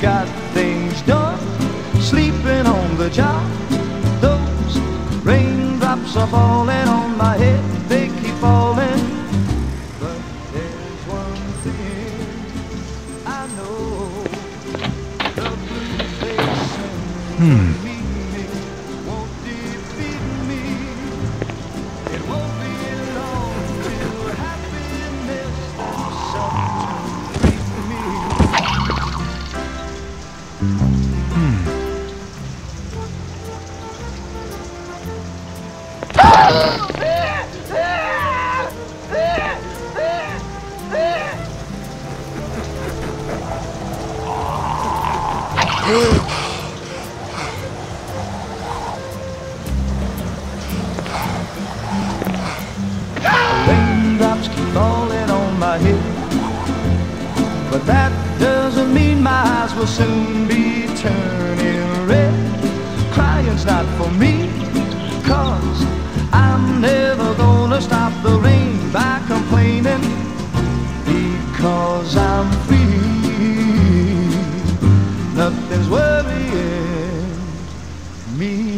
got things done. Sleeping on the job, those raindrops are falling on my head, they keep falling. But there's one thing I know. The Raindrops keep falling on my head, but that doesn't mean my eyes will soon be turning red. Crying's not for me, cause I'm never gonna stop the rain by complaining, because I worrying me.